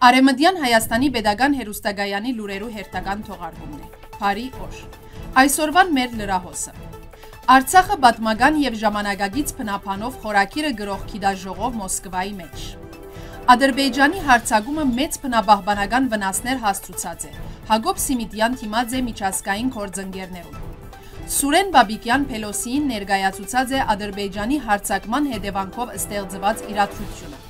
Արեմդյան Հայաստանի Պետական Հերուստագայանի լուրերու հերթական թողարկումն է։ Փարի օր։ Այսօրվան մեր լրահոսը։ Արցախը պատմական եւ ժամանակագից փնափանով խորակիրը գրող քիդաժողով Մոսկվայի մեջ։ Ադրբեջանի հարցակումը մեծ փնաբահբանական վնասներ հասցուցած է։ Հակոբ Սիմիտյան թիմած է միջազգային կորձընկերներում։ Սուրեն Բաբիկյան Փելոսիին ներկայացուցած է Ադրբեջանի հարցակման հետևանքով ստեղծված իրադրությունը։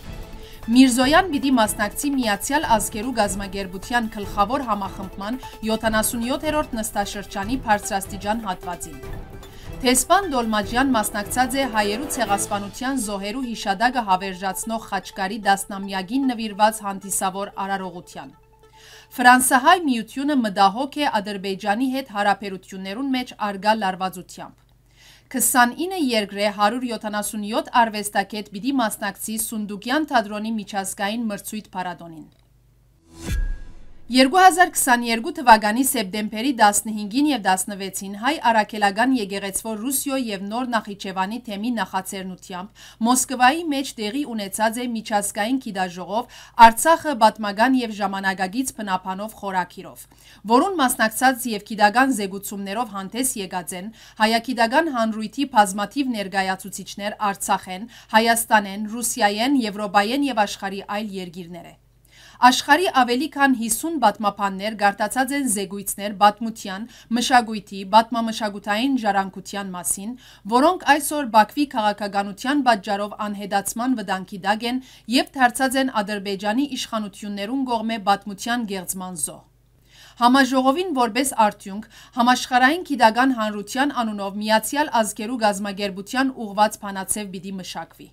Միրզոյան պիտի մասնակցի Միացյալ ազգերու գազագերբության գլխավոր համախմբման 77-րդ նստաշրջանի բարձրաստիճան հատվածին։ Թեսպան Դոլմաջյան մասնակցած է հայերու ցեղասպանության զոհերու հիշադակը հավերժացնող Խաչկարի դասնամյակին նվիրված հանդիսավոր արարողության։ Ֆրանսահայ միությունը մտահոգ է Ադրբեջանի հետ հարաբերություններուն մեջ արգա լարվածությամբ։ 29 երկրե 177 արվեստակետ պիտի մասնակցի Սունդուկյան թատրոնի միջազգային մրցույթ փառատոնին։ 2022 թվականի սեպտեմբերի 15-ին եւ 16-ին հայ արաքելական եկեղեցվոր Ռուսիո եւ Նոր Նախիջևանի թեմի նախաձեռնությամբ Մոսկվայի մեջ տեղի ունեցած է միջազգային քիդաժողով Արցախը պատմական եւ ժամանակագից բնապանով խորակիրով, որուն մասնակցած եւ քիդական զեկուցումներով հանդես եկած են հայագիտական հանրույթի բազմաթիվ ներկայացուցիչներ Արցախեն, Հայաստանեն, Ռուսիայեն, Եվրոպայեն եւ աշխարի այլ երկիրներ։ Աշխարի ավելի քան 50 բատմապաններ գարտացած են զեկույցներ բատմության, մշակույթի, բատմամշակութային ժառանգության մասին, որոնք այսօր Բաքվի քաղաքականության պատճառով անհետացման վտանգի դակ են եւ դարձած են Ադրբեջանի իշխանություններուն կողմէ բատմության գեղձման զոհ։ Համաժողովին որպես արդյունք համաշխարային գիտական հանրության անունով Միացյալ ազգերու գազագերբության ուղված փանացև պիտի մշակվի։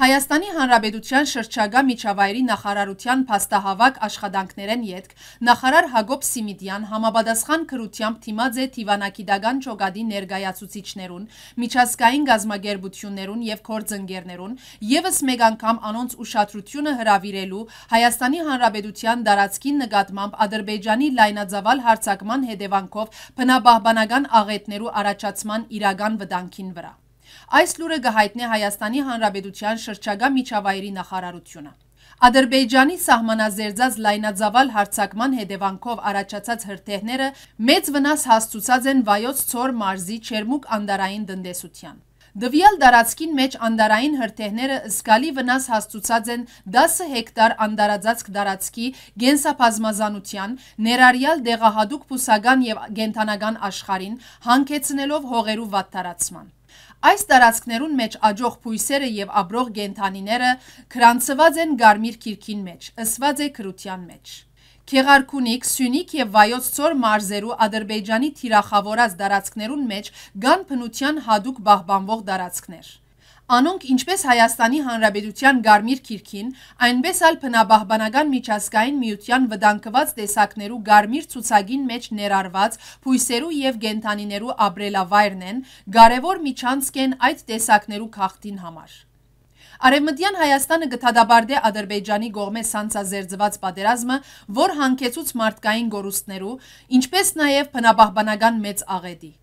Հայաստանի Հանրապետության շրջագա միջավայրի նախարարության փաստահավաք աշխատանքներեն յետք նախարար Հակոբ Սիմիդյան համապատասխան քրությամբ թիմած է Թիվանակիդական ճոգադի ներկայացուցիչներուն, միջազգային գազագերբություններուն եւ կորձընկերներուն եւս մեկ անգամ անոնց ուշադրությունը հravirելու Հայաստանի Հանրապետության դարածքին նկատմամբ Ադրբեջանի լայնածավալ հարցակման հետևանքով բնաբահբանական աղետներու առաջացման իրական վտանգին վրա։ Այս լուրը գահայտնի Հայաստանի Հանրապետության շրջագա միջավայրի նախարարությունը։ Ադրբեջանի սահմանազերծած լայնածավալ հարցակման հետևանքով առաջացած հրթեհները մեծ վնաս հասցուցած են Վայոց Ցոր մարզի Չերմուկ անդարային տնտեսության։ Դվյալ դարածքին մեջ անդարային հրթեհները զգալի վնաս հասցուցած են 10 հեկտար անդարածածք դարածքի գենսապազմազանության, ներառյալ դեղահատուկ բուսական եւ գենթանական աշխարին, հանգեցնելով հողերու վատթարացման։ Այս տարածքներուն մեջ աջող բույսերը եւ աբրող գենթանիները քրանցված են Գարմիր քիրքին մեջ, ըսված է քրության մեջ։ Քեղարքունիք, Սյունիք եւ Վայոց ծոր մարզերու Ադրբեջանի թիրախավորած դարածքներուն մեջ կան փնության հadouk բահբանվող դարածքներ։ Անոնք ինչպես Հայաստանի Հանրապետության Գարմիր քիրքին, այնպես էլ փնաբահբանական միջազգային միության վտանգված տեսակներու Գարմիր ցուցակին մեջ ներառված փույսերու եւ գենթանիներու ապրելավայրն են, կարևոր միջանցք են այդ տեսակներու քաղտին համար։ Արևմտյան Հայաստանը գտադաբարդե Ադրբեջանի գողմե սանցազերծված պատերազմը, որ հանկեցուց մարդկային գորուստներու, ինչպես նաև փնաբահբանական մեծ աղետի։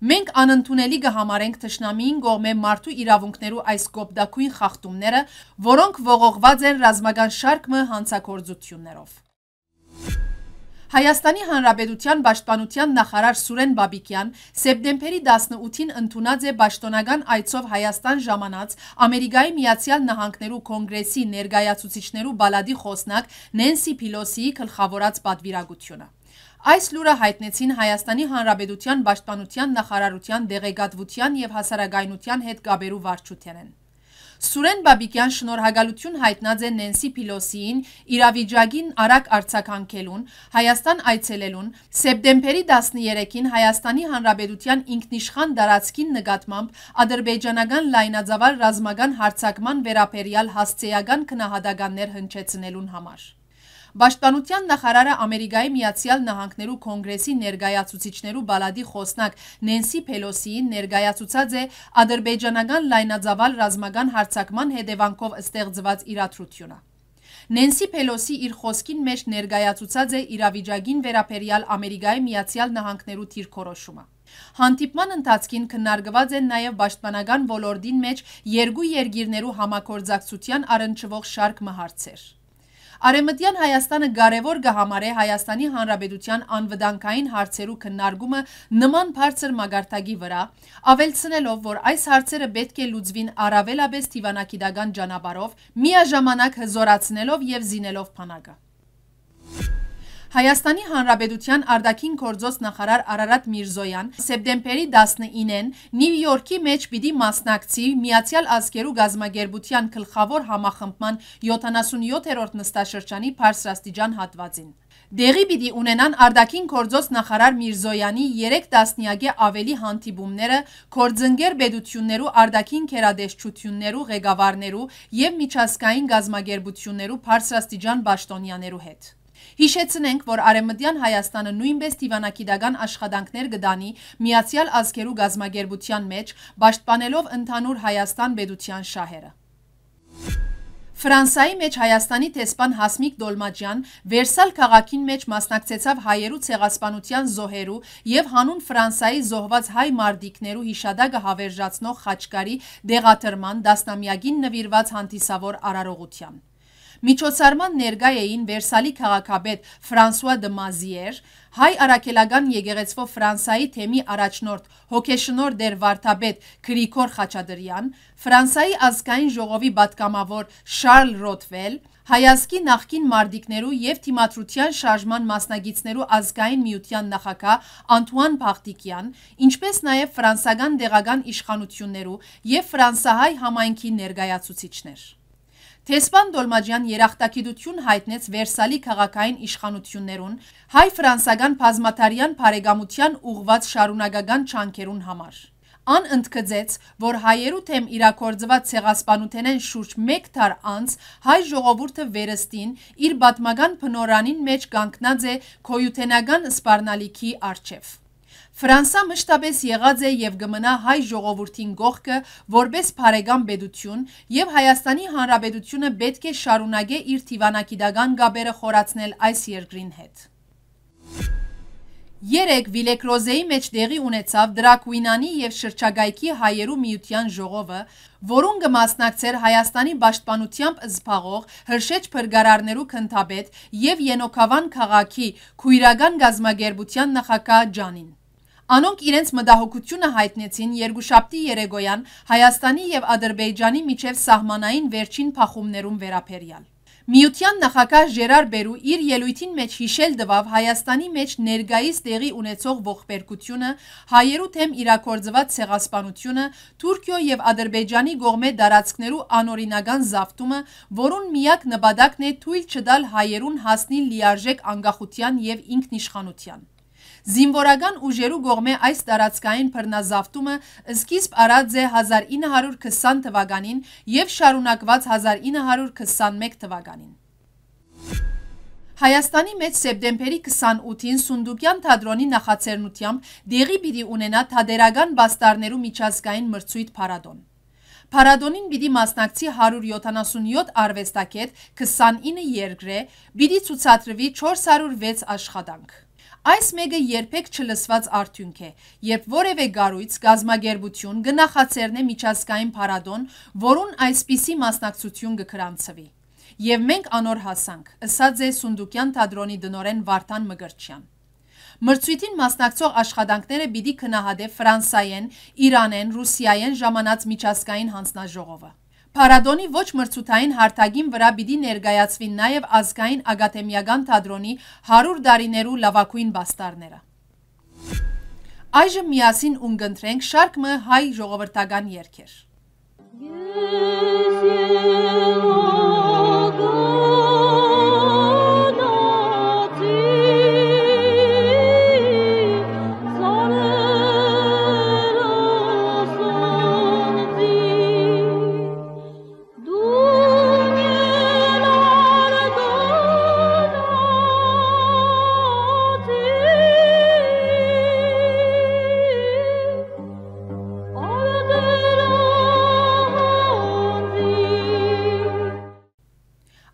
Մենք անընդունելի կհամարենք թշնամիին կողմե մարդու իրավունքներու այս կոպդակույն խախտումները, որոնք ողողված են ռազմական շարքը հանցակործություններով։ Հայաստանի Հանրապետության Պաշտպանության նախարար Սուրեն Բաբիկյան սեպտեմբերի 18-ին ընդունած է պաշտոնական այցով Հայաստան ժամանած Ամերիկայի Միացյալ Նահանգներու կոնգրեսի ներկայացուցիչներու բալադի խոսնակ Նենսի Փիլոսիի գլխավորած պատվիրակությունը։ Այս լուրը հայտնեցին Հայաստանի Հանրապետության Պաշտպանության նախարարության դեղեկատվության եւ հասարակայնության հետ կապերու վարչութենեն։ Սուրեն Բաբիկյան շնորհակալություն հայտնած է Նենսի Փիլոսիին իրավիճակին արագ արձագանքելուն, Հայաստան այցելելուն, սեպտեմբերի 13-ին Հայաստանի Հանրապետության ինքնիշխան դարածքին նկատմամբ ադրբեջանական լայնածավալ ռազմական հարձակման վերապերյալ հասցեական քնահատականներ հնչեցնելուն համար։ Պաշտպանության նախարարը Ամերիկայի Միացյալ Նահանգներու կոնգրեսի ներկայացուցիչներու բալադի խոսնակ Նենսի Փելոսիին ներկայացուցած է ադրբեջանական լայնածավալ ռազմական հարձակման հետևանքով ստեղծված իրադրությունը։ Նենսի Փելոսի իր խոսքին մեջ ներկայացուցած է իրավիճակին վերաբերյալ Ամերիկայի Միացյալ Նահանգներու թիրքորոշումը։ Հանդիպման ընթացքին քննարկված են նաև պաշտպանական ոլորտին մեջ երկու երկիրներու համակորձակցության առնչվող շարք մհարցեր։ Արեմտյան Հայաստանը կարևոր կհամարե Հայաստանի Հանրապետության անվտանգային հարցերու քննարկումը նման բարձր մագարտակի վրա, ավելցնելով, որ այս հարցերը պետք է լուծվին առավելապես թիվանակիդական ճանապարհով, միաժամանակ հզորացնելով եւ զինելով բանակը։ Հայաստանի Հանրապետության արտաքին գործոս նախարար Արարատ Միրզոյան սեպտեմբերի 19-ին Նյու Յորքի մեջ պիտի մասնակցի Միացյալ Ազգերու գազագերբության գլխավոր համախմբման 77-րդ նստաշրջանի բարձրաստիճան հատվածին։ Դեղի պիտի ունենան արտաքին գործոս նախարար Միրզոյանի 3 տասնյակի ավելի հանդիպումները կորձընկեր պետություններու արտաքին քերադեշչություններու ղեկավարներու եւ միջազգային գազագերբություններու բարձրաստիճան պաշտոնյաներու հետ։ Հիշեցնենք, որ Արեմտյան Հայաստանը նույնպես դիվանագիտական աշխատանքներ կդանի Միացյալ Ազգերու գազագերբության մեջ, պաշտպանելով ընդհանուր Հայաստան պետության շահերը։ Ֆրանսայի մեջ Հայաստանի տեսփան Հասմիկ Դոլմաջյան Վերսալ քաղաքին մեջ մասնակցեցավ հայերու ցեղասպանության զոհերու եւ հանուն Ֆրանսայի զոհված հայ մարտիկներու հիշադակը հավերժացնող խաչկարի դեղաթրման դասնամյակին նվիրված հանդիսավոր արարողության։ Միջոցառման ներկա էին Վերսալի քաղաքապետ Ֆրանսուয়া դը Մազիեր, հայ արաքելական եկեղեցվո Ֆրանսայի թեմի առաջնորդ հոգեշնոր դեր վարդապետ Գրիգոր Խաչատրյան, Ֆրանսայի ազգային ժողովի պատգամավոր Շարլ Ռոթվել, Հայազգի նախկին մարտիկներու եւ թիմադրության շարժման մասնագետներու ազգային միության նախակահ Անտուան Փախտիկյան, ինչպես նաեւ ֆրանսական դեղական իշխանություններու եւ ֆրանսահայ համայնքի ներկայացուցիչներ։ Թեսպան Դոլմաջյան երախտագիտություն հայտնեց Վերսալի քաղաքային իշխանություններուն հայ-ֆրանսական բազմատարյան բարեկամության ուղված շարունակական չանքերուն համար։ Ան ընդգծեց, որ հայերու թեմ իրակորձված ցեղասպանութենեն շուրջ 1 թար անց հայ ժողովուրդը վերստին իր բատմական փնորանին մեջ կանգնած է քոյութենական սպառնալիքի արչև։ Ֆրանսա մշտապես եղած է եւ գմնա հայ ժողովրդին գողքը որպես բարեկամ պետություն եւ Հայաստանի Հանրապետությունը պետք է շարունակե իր թիվանակիդական գաբերը խորացնել այս երկրին հետ։ Երեք Վիլեկրոզեի մեջ դեղի ունեցավ Դրակուինանի եւ Շրջագայքի հայերու միության ժողովը, որուն կմասնակցեր Հայաստանի պաշտպանությամբ զբաղող հրշեջ փրկարարներու քնթաբեդ եւ Ենոքավան քաղաքի քույրական գազագերբության նախակահ Ջանին։ Անոնք իրենց մտահոգությունը հայտնեցին երկուշաբթի երեգոյան Հայաստանի եւ Ադրբեջանի միջև սահմանային վերջին փախումներում վերապերյալ։ Միության նախակահ Ժերար Բերու իր ելույթին մեջ հիշել տվավ Հայաստանի մեջ ներգայիս տեղի ունեցող ողբերգությունը, հայերու թեմ իրակորձված ցեղասպանությունը, Թուրքիո եւ Ադրբեջանի գողմե դարածքներու անօրինական զավթումը, որուն միակ նպատակն է թույլ չտալ հայերուն հասնել լիարժեք անկախության եւ ինքնիշխանության։ Զինվորական ուժերու գողմե այս տարածքային բռնազավթումը սկիզբ արած է 1920 թվականին եւ շարունակված 1921 թվականին։ Հայաստանի մեջ սեպտեմբերի 28-ին Սունդուկյան թատրոնի նախաձեռնությամբ դեղի պիտի ունենա թադերական բաստարներու միջազգային մրցույթ փառատոն։ Փառատոնին պիտի մասնակցի 177 արվեստագետ 29 երկրե, պիտի ցուցադրվի 406 աշխատանք։ Այս մեկը երբեք չլսված արդյունք է, երբ որևէ գարույց գազագերբություն գնախացերն է միջազգային փառատոն, որուն այսպիսի մասնակցություն կգրանցվի։ Եվ մենք անոր հասանք, ըսած է Սունդուկյան թատրոնի դնորեն Վարդան Մգրչյան։ Մրցույթին մասնակցող աշխատանքները պիտի քնահատե Ֆրանսայեն, Իրանեն, Ռուսիայեն ժամանած միջազգային հանձնաժողովը։ Փարադոնի ոչ մրցութային հարթագին վրա պիտի ներկայացվի նաև ազգային ագաթեմիական թատրոնի 100 դարիներու լավակույն բաստարները։ Այժմ միասին ունգընտրենք շարք մը հայ ժողովրդական երկեր։ Ես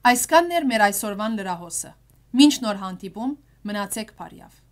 Այսքանն էր մեր այսօրվան լրահոսը։ Մինչ նոր հանդիպում, մնացեք բարյավ։